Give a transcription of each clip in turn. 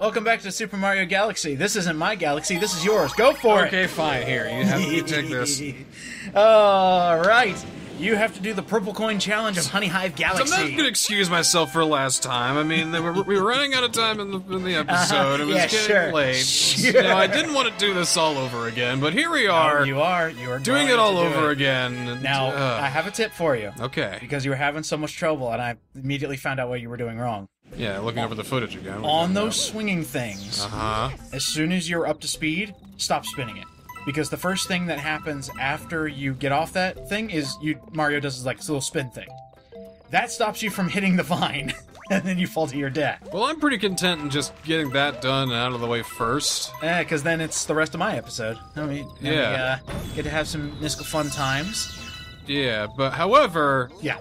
Welcome back to Super Mario Galaxy. This isn't my galaxy. This is yours. Go for it. Okay, fine. Here, you have to take this. it. All right. You have to do the purple coin challenge of Honey Hive So I'm Galaxy. not gonna excuse myself for last time. I mean, were, we were running out of time in the, in the episode. It was Uh-huh. Yeah, getting sure. late. Sure. You know, I didn't want to do this all over again, but here we are, Oh, you are. You are doing it all do over it. again. and, Now, uh, I have a tip for you. okay. Because you were having so much trouble, and I immediately found out what you were doing wrong. Yeah, looking over the footage again. On those swinging things, Uh huh. as soon as you're up to speed, stop spinning it. Because the first thing that happens after you get off that thing is you Mario does this, like this little spin thing. That stops you from hitting the vine, and then you fall to your death. Well, I'm pretty content in just getting that done and out of the way first. Yeah, because then it's the rest of my episode. I mean, Yeah. we, uh, get to have some Niskel fun times. Yeah, but however, Yeah.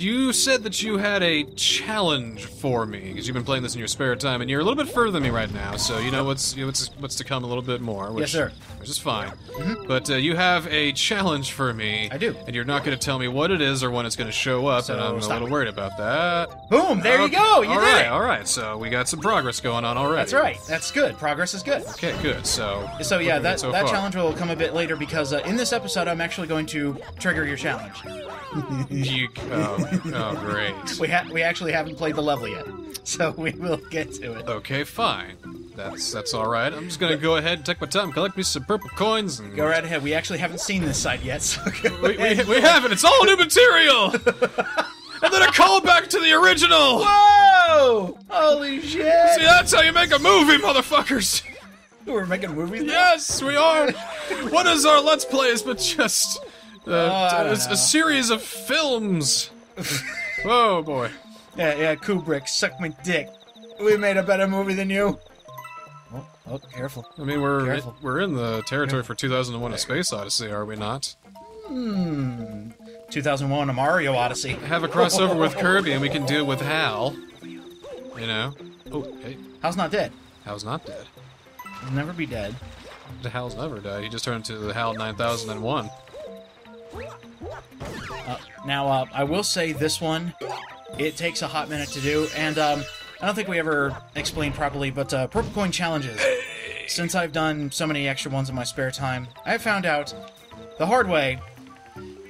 You said that you had a challenge for me because you've been playing this in your spare time, and you're a little bit further than me right now. So you know what's you know, what's what's to come a little bit more. Which, Yes, sir. Mm-hmm. Which is fine. But uh, you have a challenge for me. I do. And you're not going to tell me what it is or when it's going to show up, So, and I'm stop. a little worried about that. Boom! There you go. You All did right, it. all right. So we got some progress going on already. That's right. That's good. Progress is good. Okay, good. So So yeah, that so that far. challenge will come a bit later because uh, in this episode I'm actually going to trigger your challenge. You, oh, oh, great. We ha- we actually haven't played the level yet, so we will get to it. Okay, fine. That's that's all right. I'm just gonna go ahead and take my time, collect me some purple coins, and Go right ahead. We actually haven't seen this side yet, so go We, we, ahead. we haven't. It's all new material. and then a callback to the original. Whoa! Holy shit! See, that's how you make a movie, motherfuckers. We're making movies. now? Yes, we are. what is our Let's Plays but just uh, a, a series of films? oh boy. Yeah, yeah. Kubrick, suck my dick. We made a better movie than you. Oh, oh careful. I mean, we're Careful. we're in the territory for 2001: A Space Odyssey, are we not? Hmm. 2001, a Mario Odyssey. Have a crossover with Kirby, and we can deal with Hal. You know. Oh, hey, Hal's not dead? Hal's not dead. He'll never be dead. The Hal's never died. He just turned into the Hal 9001. Now, uh, I will say this one, it takes a hot minute to do, and um, I don't think we ever explained properly, but uh, purple coin challenges. Since I've done so many extra ones in my spare time, I have found out the hard way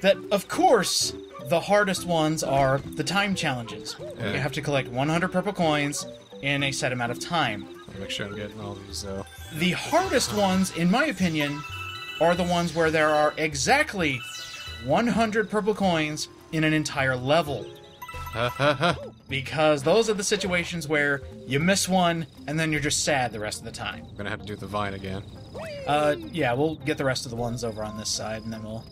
that, of course, the hardest ones are the time challenges. Yeah. You have to collect 100 purple coins in a set amount of time. Me make sure I'm getting all these though. The hardest ones, in my opinion, are the ones where there are exactly 100 purple coins in an entire level. Ha ha ha. Because those are the situations where you miss one and then you're just sad the rest of the time. I'm gonna have to do the vine again. Uh, yeah, we'll get the rest of the ones over on this side and then we'll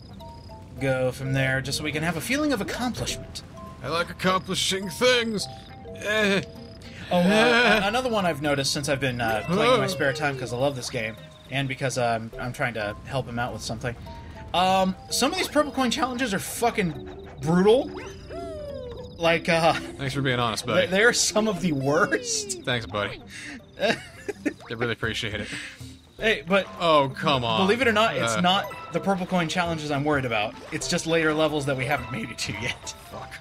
go from there just so we can have a feeling of accomplishment. I like accomplishing things. Eh. Oh, uh, another one I've noticed since I've been uh, playing in my spare time because I love this game and because um, I'm trying to help him out with something. Um, some of these purple coin challenges are fucking brutal. Like, uh, Thanks for being honest, buddy. they're some of the worst. Thanks, buddy. I really appreciate it. Hey, but Oh, come on. believe it or not, it's Uh, not the purple coin challenges I'm worried about. It's just later levels that we haven't made it to yet. Fuck.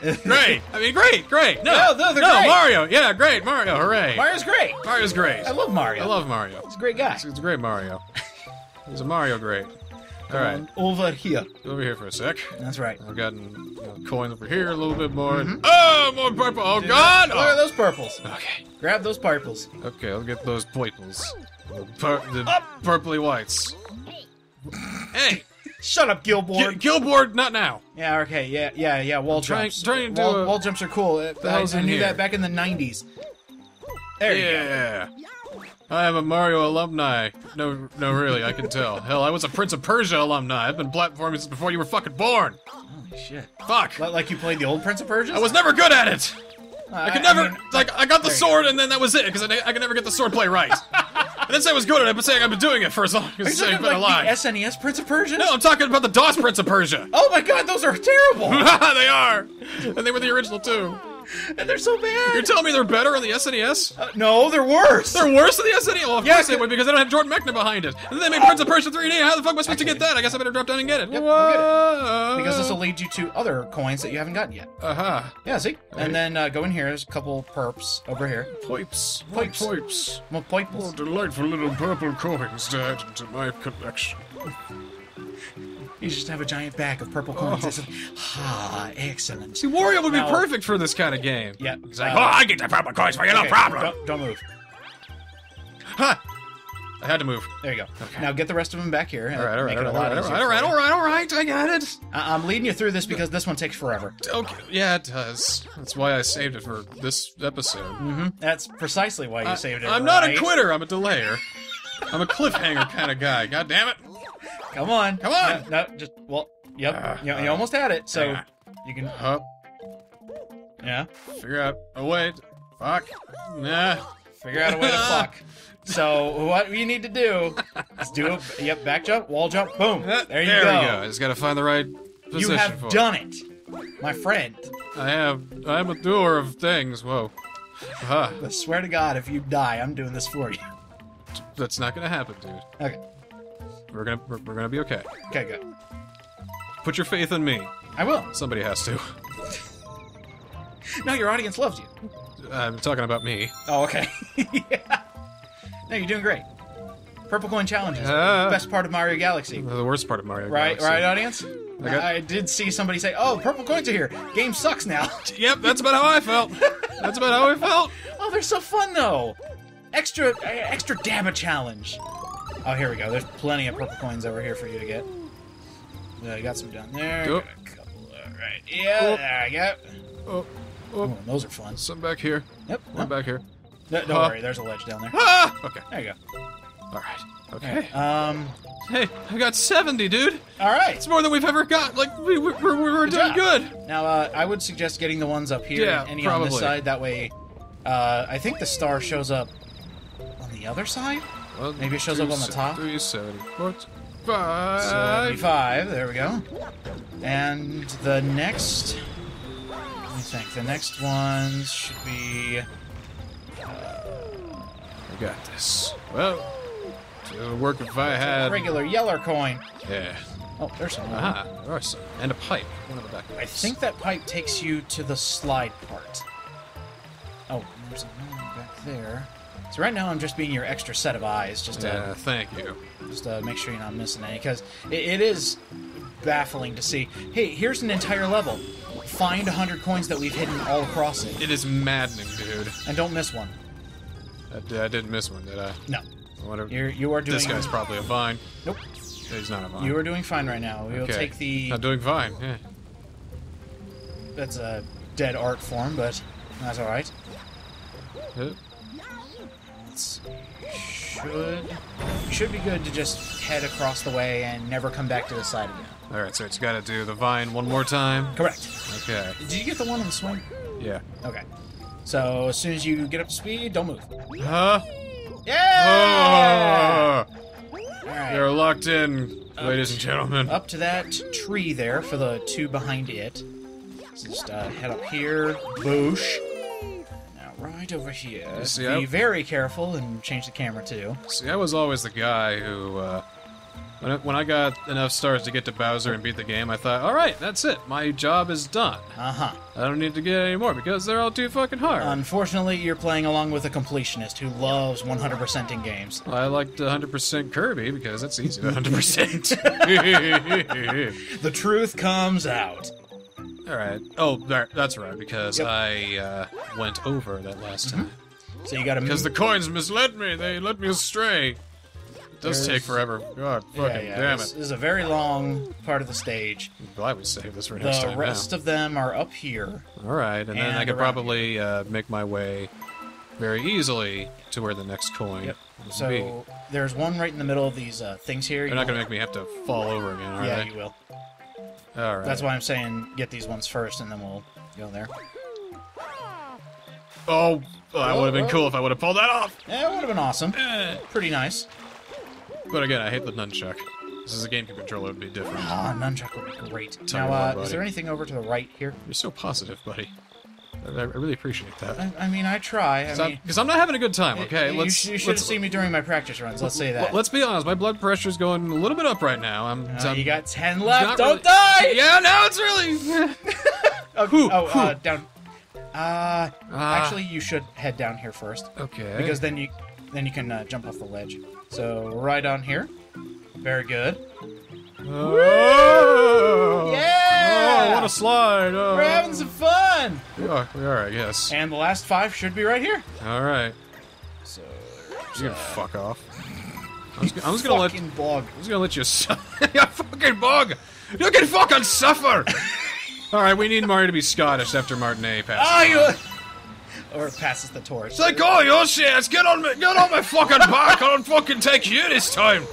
Great. I mean, great, great. No, No, no, no, great. Mario. Yeah, great, Mario. Hooray. Mario's great. Mario's great. I love Mario. I love Mario. He's a great guy. It's a great Mario. He's a Mario great. All right, over here. over here for a sec. That's right. I've gotten coin over here a little bit more. and- oh, more purple. Oh, God. Look at Oh. those purples. Okay. Grab those purples. Okay, I'll get those purples. The, pur- the purpley whites. Hey, Shut up, G- Gilboard. Gilboard, not now. yeah, okay, yeah, yeah, yeah. Wall Trying- jumps. trying to do wall, a- wall jumps are cool. Uh, I, I knew here? that back in the '90s. There you go. Yeah. I am a Mario alumni. No, no, really, I can tell. Hell, I was a Prince of Persia alumni. I've been platforming since before you were fucking born. Holy shit. Fuck. Li- Like you played the old Prince of Persia? I was never good at it. Uh, I could never, mean, like, I got the there you sword and then that was it, because I, I could never get the sword play right. I didn't say I was good at it, but saying I've been doing it for as long as I've been like alive. the SNES Prince of Persia? no, I'm talking about the DOS Prince of Persia. Oh my god, those are terrible. they are. And they were the original too. And they're so bad. You're telling me they're better on the SNES? Uh, no, they're worse. They're worse than the SNES? Well, of Yeah, course they would because they don't have Jordan Mechner behind it. And then they made Prince of Persia 3D. How the fuck am I supposed to get that? I guess I better drop down and get it. Yep, Whoa. because this will lead you to other coins that you haven't gotten yet. Uh-huh. Yeah, see? Right. And then uh, go in here. There's a couple perps over here. Pipes. Pipes. Pipes. Well, points. delightful little purple coins to add into my collection. You just have a giant bag of purple coins. It's- Ah, excellent. See, Wario would be Now- perfect for this kind of game. Yeah. He's like, uh, oh, I get the purple coins for you, no problem. Don't, don't move. Ha! I had to move. There you go. Now get the rest of them back here. All right, all right, all a right, all right, all right, all right, all right, I got it. I- I'm leading you through this because this one takes forever. Okay, yeah, it does. That's why I saved it for this episode. hmm That's precisely why you I- saved it. I'm not a quitter. I'm a delayer. I'm a cliffhanger kind of guy. God damn it! Come on. Come on. No, no, just well. Yep. Uh, you, you uh, almost had it. So uh. you can. Up, Yeah. figure out. Oh wait, fuck. Nah. Figure out a way to fuck. So what we need to do is do a yep back jump, wall jump, boom. Uh, There you there go. we go. I just gotta find the right You position have for done it, my friend. I have. I'm a doer of things. Whoa. Huh. I swear to God, if you die, I'm doing this for you. That's not gonna happen, dude. Okay. We're gonna we're, we're gonna be okay. Okay, good. Put your faith in me. I will. Somebody has to. No, your audience loves you. I'm talking about me. Oh, okay. yeah. No, you're doing great. Purple coin challenges. Ah. Best part of Mario Galaxy. The worst part of Mario Right, Galaxy. right, right, audience. I got- I did see somebody say, "Oh, purple coins are here. Game sucks now." Yep, that's about how I felt. That's about how I felt. oh, they're so fun though. Extra, uh, extra dabba challenge. Oh, here we go. There's plenty of purple coins over here for you to get. Uh, I got some down there. Go. Got a couple. All right. Yeah, Oh. there I go. Oh, Oh, oh, those are fun. some back here. Yep. One back here. No, don't Huh. worry. There's a ledge down there. Ah! Okay. There you go. All right. Okay. Um. Hey, I got 70, dude. All right. It's more than we've ever got. Like, we, we, we, we were Good doing job. good. Now, uh, I would suggest getting the ones up here Yeah, and any on this side. That way, uh, I think the star shows up on the other side. Well, Maybe it shows up on the top? 370. What? Five. 75. There we go. And the next. Let me think. The next ones should be. I got this. Well, it would work if I had. regular yeller coin. Yeah. Oh, there's some. Aha, there are some. And a pipe. One of the back I think that pipe takes you to the slide part. Oh, there's another one back there. So right now I'm just being your extra set of eyes, just to Yeah, thank you. just to make sure you're not missing any, because it, it is baffling to see. Hey, here's an entire level. Find a hundred coins that we've hidden all across it, It is maddening, dude. and don't miss one. I, I didn't miss one, did I? No, you're you are doing. This guy's probably a vine. Nope, He's not a vine. you are doing fine right now. We'll okay. take the. Not doing fine. Yeah. That's a dead art form, but that's all right. Uh, It's, should should be good to just head across the way and never come back to the side again. All right, so it's got to do the vine one more time. Correct. Okay. Did you get the one on the swing? Yeah. Okay. So as soon as you get up to speed, don't move. Huh? Yeah. Oh, right. they're locked in, ladies and gentlemen. Up to that tree there for the two behind it. So just uh, head up here, boosh. Right over here. see, Be I- very careful and change the camera too. See, I was always the guy who, uh, when I, when I got enough stars to get to Bowser and beat the game, I thought, all right, that's it. My job is done. Uh huh. I don't need to get any more because they're all too fucking hard. Unfortunately, you're playing along with a completionist who loves 100% in games. I liked 100% Kirby because it's easy to 100%. The truth comes out. All right. Oh, there, that's right because Yep. I uh, went over that last time. So you gotta Because the coins misled me. They led me astray. It does There's- take forever. God fucking yeah, yeah, damn this is a very long part of the stage. I'm glad we saved this for next The time rest of them are up here. All right, and, then I could probably uh, make my way very easily to where the next coin Yep. would be. So there's one right in the middle of these uh, things here. They're not going to make me have to fall over again, are Yeah, they? you will. All right. That's why I'm saying get these ones first, and then we'll go there. Oh, well, that would have been cool if I would have pulled that off. Yeah, it would have been awesome. Eh. Pretty nice. But again, I hate the nunchuck. This is a GameCube controller. It would be different. Ah, nunchuck would be great. Tell now, uh, is there anything over to the right here? You're so positive, buddy. I, really appreciate that. I, I mean, I try. I mean, Because I'm, not having a good time. Okay, you, let's. you should have seen me during my practice runs. Let's say that. Let's be honest. My blood pressure's going a little bit up right now. I'm. Uh, I'm you got ten left. Don't die. Yeah, no, it's really. Oh, Whew, oh whew. uh, down. Uh, Ah. actually, you should head down here first okay. because then you then you can uh, jump off the ledge. So right on here. Very good. Oh, Yeah! Oh, what a slide! Oh. We're having some fun. We are, we are, I guess. And the last five should be right here. All right. So You're gonna uh, fuck off. I'm just, I'm just gonna let. fucking blog. I'm just gonna let you. You fucking bug. You can fucking suffer. All right, we need Mario to be Scottish after Martinet passes. Oh, you. Or passes the torch. It's like, oh, your shit. Get on me. Get on my fucking back. I'll fucking take you this time.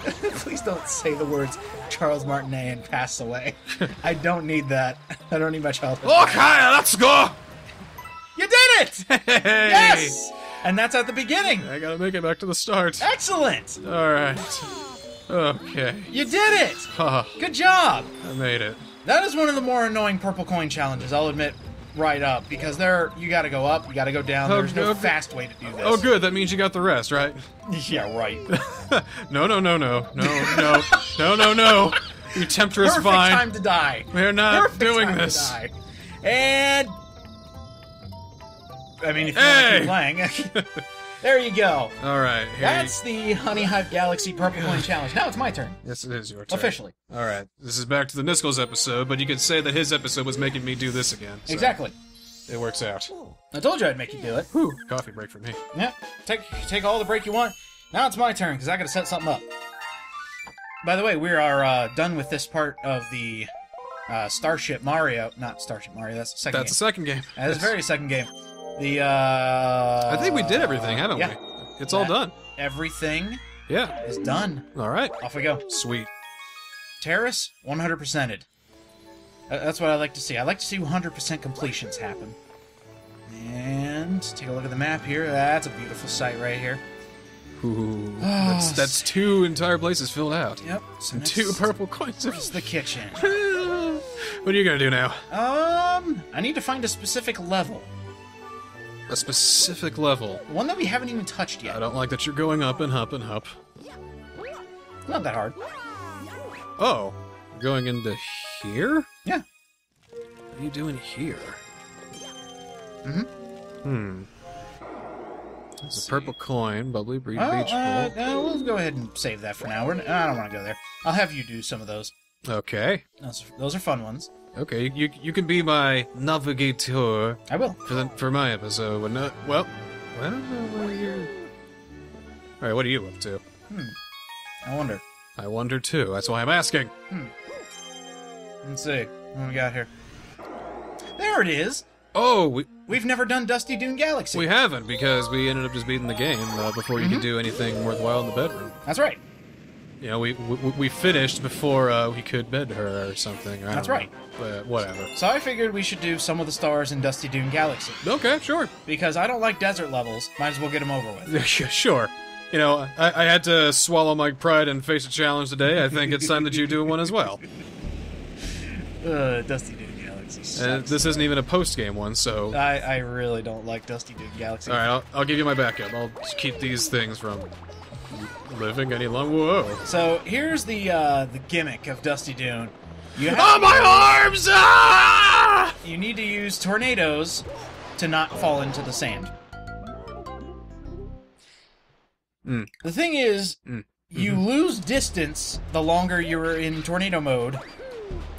Please don't say the words Charles Martinet and pass away. I don't need that. I don't need much help. Okay, let's go. You did it! Hey. Yes! And that's at the beginning. I gotta make it back to the start. Excellent! All right. Okay. You did it! Good job! I made it. That is one of the more annoying purple coin challenges, I'll admit right up, because there you gotta go up, you gotta go down. Oh, There's no fast way to do this. Oh, good. That means you got the rest, right? Yeah, right. no, no, no, no, no, no, no, no, no. You temptress Perfect vine. time to die. We're not Perfect doing time to this. die. And I mean, if you Hey! want to keep playing, there you go. All right. That's the Honey Hive Galaxy Purple Coin Challenge. Now it's my turn. Yes, it is your turn. officially. All right. This is back to the Niskels episode, but you could say that his episode was making me do this again. so Exactly. It works out. I told you I'd make you do it. Whew. Coffee break for me. Yeah, take take all the break you want. Now it's my turn because I got to set something up. By the way, we are uh, done with this part of the uh, Starship Mario. Not Starship Mario. That's the second That's the game. second game. That is the very second game. The uh, I think we did everything, haven't yeah. we? It's all done. Everything Yeah. is done. All right. Off we go. Sweet. Terrace, 100%ed. Uh, That's what I like to see. I like to see 100% completions happen. And take a look at the map here. That's a beautiful sight right here. Ooh. That's, that's two entire places filled out. Yep. So And two purple coins. is the kitchen. what are you gonna do now? Um, I need to find a specific level. A specific level. One that we haven't even touched yet. I don't like that you're going up and up and up. Not that hard. Oh, going into here? Yeah. What are you doing here? Mhm. Hmm. It's a purple coin, bubbly breed Well, beach uh, ball. uh, we'll go ahead and save that for now. We're, I don't want to go there. I'll have you do some of those. Okay. Those, those are fun ones. Okay, you you can be my navigator I will. for the, for my episode. But no, well, I don't know where you're. All right, what are you up to? Hmm. I wonder. I wonder too. That's why I'm asking. Hmm. Let's see. What we got here? There it is. Oh, we We've never done Dusty Dune Galaxy. we haven't because we ended up just beating the game uh, before you Mm-hmm. could do anything worthwhile in the bedroom. That's right. You know, we we, we finished before uh, we could bed her or something. I don't That's know. right. But whatever. So I figured we should do some of the stars in Dusty Dune Galaxy Okay, sure. because I don't like desert levels. Might as well get them over with. Yeah, sure. You know, I, I had to swallow my pride and face a challenge today. I think it's time that you do one as well. Uh, Dusty Dune Galaxy. Sucks. This isn't even a post game one, so. I, I really don't like Dusty Dune Galaxy. All right, I'll, I'll give you my backup. I'll keep these things from living any longer. Whoa! So here's the uh, the gimmick of Dusty Dune. You have, Oh, my arms! Ah! you need to use tornadoes to not fall into the sand. Mm. The thing is, Mm. you lose distance the longer you're in tornado mode,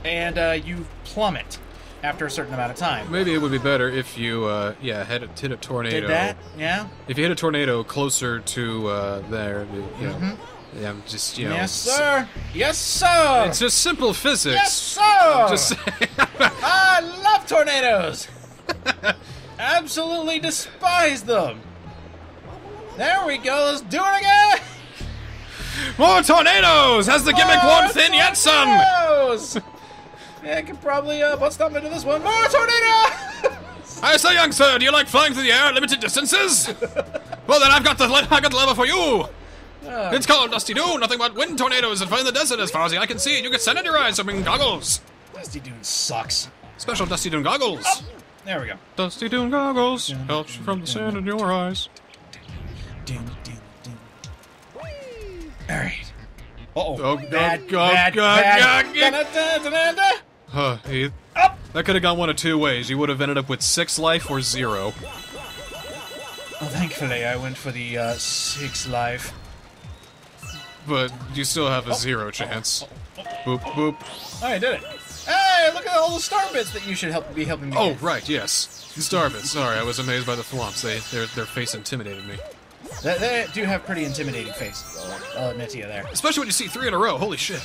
and uh, you plummet after a certain amount of time. Maybe it would be better if you, uh, yeah, hit a, hit a tornado. Did that? Yeah. If you hit a tornado closer to uh, there, you know, yeah, just you know. Mm-hmm. yes, sir. Yes, sir. It's just simple physics. yes, sir. Just saying. I love tornadoes. Absolutely despise them. There we go. Let's do it again. More tornadoes! Has the gimmick More worn thin yet, son? Yeah, I could probably uh, butt stomp into this one. More tornado! I say, young sir, do you like flying through the air at limited distances? well, then I've got the le- I got the lever for you. it's called Dusty Dune. Nothing but wind tornadoes that fly in the desert, as far as I can see. You get sand in your eyes, so bring goggles. Dusty Dune sucks. Special Dusty Dune goggles. There we go. Dusty Dune goggles helps you from the sand in your eyes. Ding, ding, ding. All right. Uh-oh. Oh, bad, God, God, bad, God, bad. God, Da-da-da-da-da-da. Huh, he, Up. that could have gone one of two ways. You would have ended up with six life or zero. Well, thankfully, I went for the uh, six life. But you still have a zero chance. Boop, boop. Oh, I did it. Hey, look at all the star bits that you should help be helping me. Oh, right, yes. Starbits. Sorry, I was amazed by the thwomps. They, their, their face intimidated me. They, they do have pretty intimidating faces. I'll admit to you there. Especially when you see three in a row. Holy shit.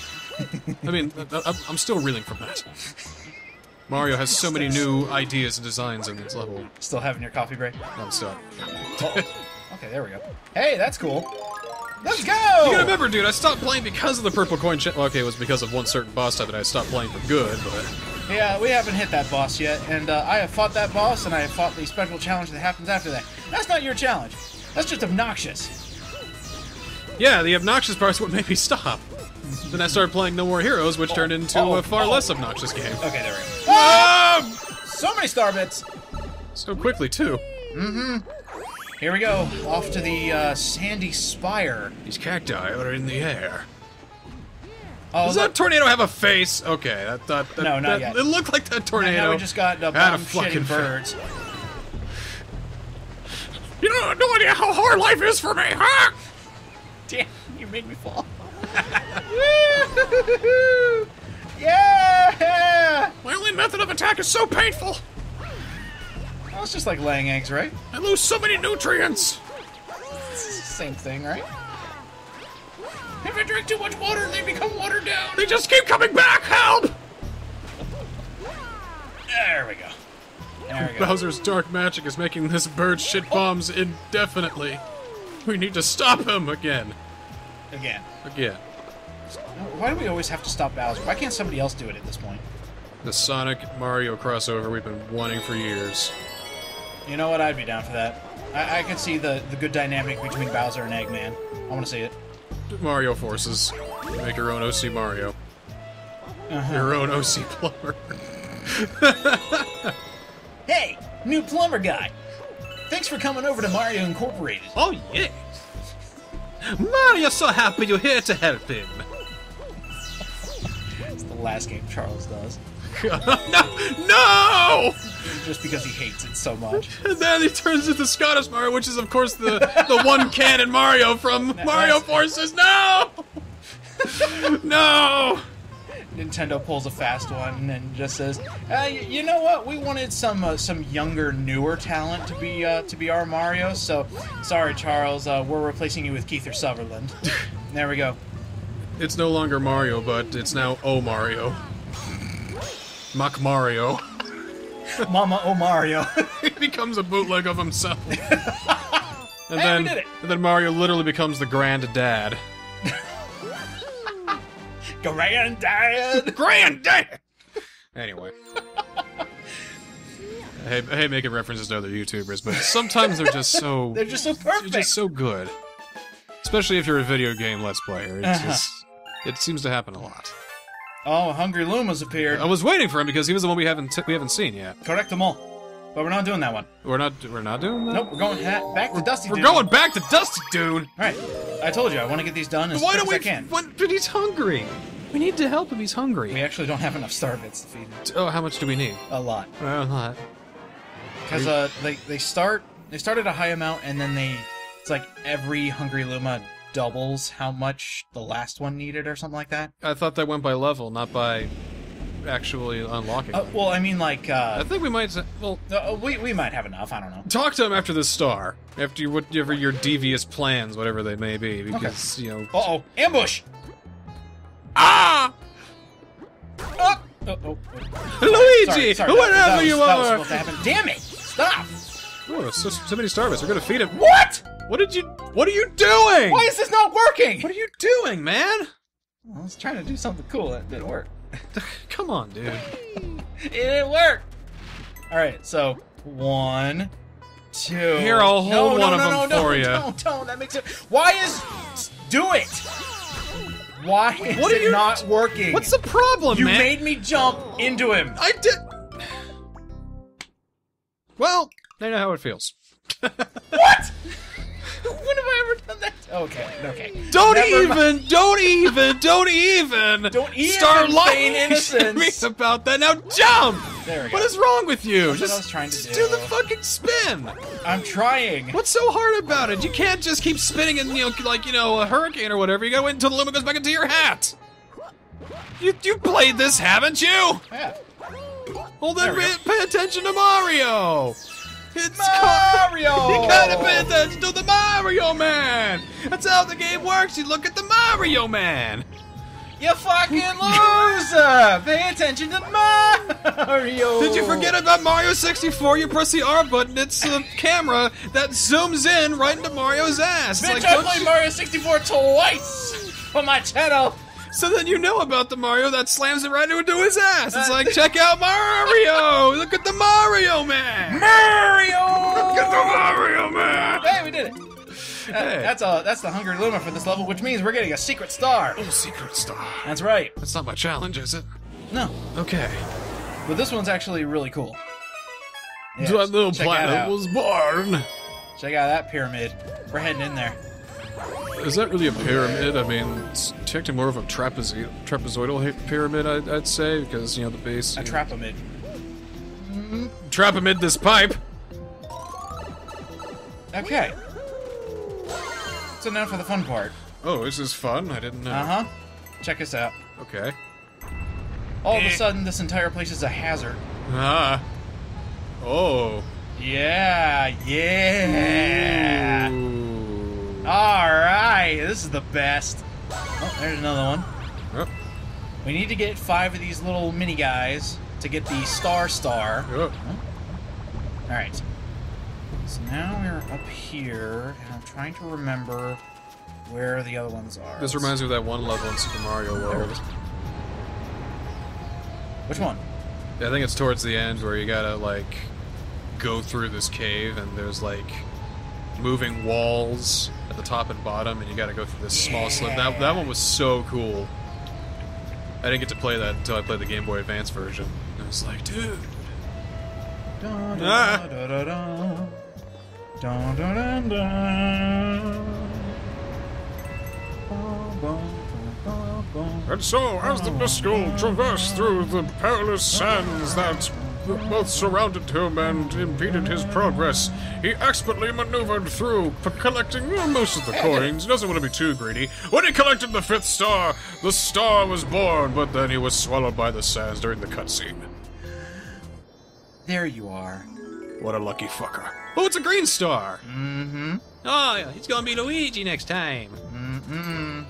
I mean, I, I'm- I'm still reeling from that. Mario has so many new ideas and designs in this level. Still having your coffee break? I'm sorry. Oh, okay, there we go. Hey, that's cool. Let's go! You gotta remember, dude, I stopped playing because of the purple coin. Well, okay, it was because of one certain boss type that I stopped playing for good, but Yeah, we haven't hit that boss yet, and uh, I have fought that boss, and I have fought the special challenge that happens after that. That's not your challenge. That's just obnoxious. yeah, the obnoxious part's what made me stop. Then I started playing No More Heroes, which turned into oh, a far oh. less obnoxious game. Okay, there we go. Ah! So many star bits. So quickly too. Mm-hmm. Here we go, off to the uh, Sandy Spire. These cacti are in the air. Oh, Does look, that tornado have a face? Okay, that, that, that No, not that- yet. It looked like that tornado. now we just got uh, a bomb fucking shitting birds. You don't have no idea how hard life is for me, huh? Damn, you made me fall. yeah! My only method of attack is so painful. Well, it's just like laying eggs, right? I lose so many nutrients. Same thing, right? If I drink too much water, they become watered down. They just keep coming back. Help! There we go. There we go. Bowser's dark magic is making this bird shit bombs indefinitely. We need to stop him again. Again. Again. Why do we always have to stop Bowser? Why can't somebody else do it at this point? The Sonic Mario crossover we've been wanting for years. You know what? I'd be down for that. I, I could see the, the good dynamic between Bowser and Eggman. I want to see it. Mario Forces. Make your own OC Mario. Uh-huh. Your own OC Plumber. Hey, new plumber guy. Thanks for coming over to Mario Incorporated. Oh, yeah! Mario's so happy you're here to help him. It's the last game Charles does. no! No! Just because he hates it so much. And then he turns into Scottish Mario, which is, of course, the, the one canon Mario from Mario Forces. No! no! Nintendo pulls a fast one and just says, uh, "You know what? We wanted some uh, some younger, newer talent to be uh, to be our Mario. So, sorry, Charles. Uh, we're replacing you with Kiefer Sutherland. there we go. It's no longer Mario, but it's now O Mario. Muck Mario. Mama Oh Mario. he becomes a bootleg of himself. And Hey, then, did it. and then Mario literally becomes the granddad. Granddad. Granddad! Anyway. I hate, I hate making references to other YouTubers, but sometimes they're just so They're just so they're perfect. just so good. Especially if you're a video game let's player. It's Uh-huh. just it seems to happen a lot. Oh, a Hungry Luma's appeared. I was waiting for him because he was the one we haven't t- we haven't seen yet. Correct them all. But we're not doing that one. We're not we're not doing that. Nope, we're going ha- back to Dusty. We're Dune. going back to Dusty Dune. All right. I told you I want to get these done as Why quick don't we? as I can. But he's hungry. We need to help him. He's hungry. We actually don't have enough star bits to feed him. Oh, how much do we need? A lot. Uh, lot. Because uh, they they start they start at a high amount and then they it's like every Hungry Luma doubles how much the last one needed or something like that. I thought that went by level, not by actually unlocking. Uh, well, I mean like I uh, think we might. Well, uh, we we might have enough. I don't know. talk to him after the star, after you, whatever your devious plans, whatever they may be, because you know. Uh oh, ambush! Ah, Oh, oh, oh, oh. Luigi, Sorry, sorry, whatever that, that was, you are. supposed to happen. Damn it! Stop! Oh, so, so many starbits. We're gonna feed him. What? What did you? What are you doing? Why is this not working? What are you doing, man? I was trying to do something cool. That didn't work. Come on, dude. It didn't work. All right, so one, two. Here, I'll hold no, one of no, them no, for no, ya. Don't, don't. That makes it. Why is? Do it. Why is What are it you- not working? What's the problem, You man? made me jump into him. I did. Well, I know how it feels. What? when have I ever done that? Okay, okay. Don't Never mind. even, don't even, don't even, Don't even start feign lying to me about that. Now jump! There we go. is wrong with you? what just I was trying to just do. the fucking spin. I'm trying. What's so hard about it? You can't just keep spinning and you know, like you know, a hurricane or whatever. You gotta wait until the limit goes back into your hat. You you played this, haven't you? Yeah. Well then, we pay, pay attention to Mario. It's Mario! You gotta pay attention to the Mario Man. That's how the game works. You look at the Mario Man. You fucking loser! Pay attention to Mario! Did you forget about Mario 64? You press the R button, it's the camera that zooms in right into Mario's ass. Bitch, like, I played you- Mario 64 twice for my channel. So then you know about the Mario that slams it right into his ass. It's uh, like, check out Mario! Look at the Mario Man! Mario! Look at the Mario Man! Hey, we did it. That- Hey. That's a that's the Hungry Luma for this level, which means we're getting a secret star. Oh, Secret Star. That's right. That's not my challenge, is it? No, Okay. but this one's actually really cool. Yeah, that little planet out. was born. Check out that pyramid. We're heading in there. Is that really a pyramid? I mean, it's technically more of a trapezoid, trapezoidal pyramid, I'd, I'd say, because, you know, the base. A trapamid. Trap amid this pipe. Okay. So now for the fun part. Oh, this is fun. I didn't know. Uh huh. Check us out. Okay. All of a Eh. sudden, this entire place is a hazard. Ah. Oh. Yeah, yeah. Ooh. All right, this is the best. Oh, there's another one. Oh, We need to get five of these little mini guys to get the star star. oh. All right. So now we're up here, and I'm trying to remember where the other ones are. This reminds me of that one level in Super Mario World. Which one? I think it's towards the end where you gotta like go through this cave and there's like moving walls at the top and bottom and you gotta go through this small slip. That that one was so cool. I didn't get to play that until I played the Game Boy Advance version. I was like, dude. Dun, Ah. dun, dun. And so, as the Niskel traversed through the perilous sands that both surrounded him and impeded his progress, he expertly maneuvered through, p- collecting most of the coins. He doesn't want to be too greedy. When he collected the fifth star, the star was born, but then he was swallowed by the sands during the cutscene. There you are. What a lucky fucker. Oh, it's a green star! Mm-hmm. Oh, yeah, he's gonna be Luigi next time. Mm-hmm.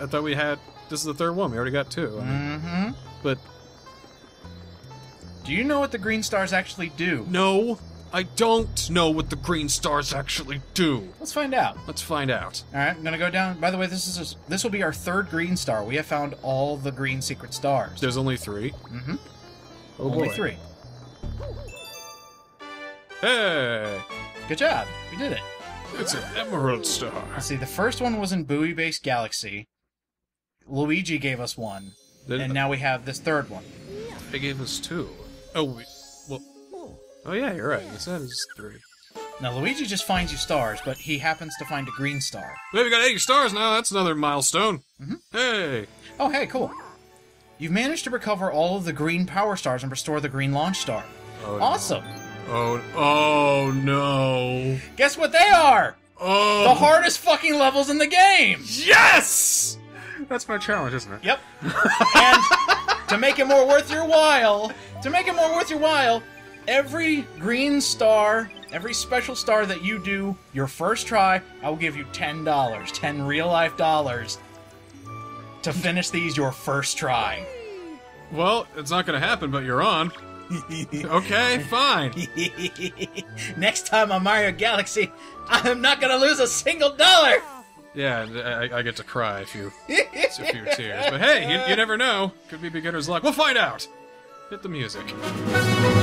I thought we had. This is the third one. We already got two. I mean, Mm-hmm. But Do you know what the green stars actually do? no, I don't know what the green stars actually do. Let's find out. Let's find out. All right, I'm gonna go down. By the way, this is this will be our third green star. We have found all the green secret stars. There's only three. Mm-hmm. Oh Only boy. three. Hey, Good job. We did it. It's an emerald star. Let's see. The first one was in Buoy Base Galaxy. Luigi gave us one, Then- and now we have this third one. they gave us two. Oh, we, well. Oh yeah, you're right. You said it's three. Now Luigi just finds you stars, but he happens to find a green star. Hey, we got 80 stars now. That's another milestone. Mhm. Hey, Oh, hey, cool. You've managed to recover all of the green power stars and restore the green launch star. Oh, no. awesome. oh, oh no. Guess what they are? Oh, The hardest fucking levels in the game. yes. That's my challenge, isn't it? Yep. and to make it more worth your while, to make it more worth your while, every green star, every special star that you do your first try, I will give you ten dollars, ten real life dollars, to finish these your first try. Well, it's not gonna happen, but you're on. Okay, fine. Next time on Mario Galaxy, I'm not gonna lose a single dollar. Yeah, I, I get to cry a few, a few tears. But hey, you, you never know. Could be beginner's luck. We'll find out. Hit the music.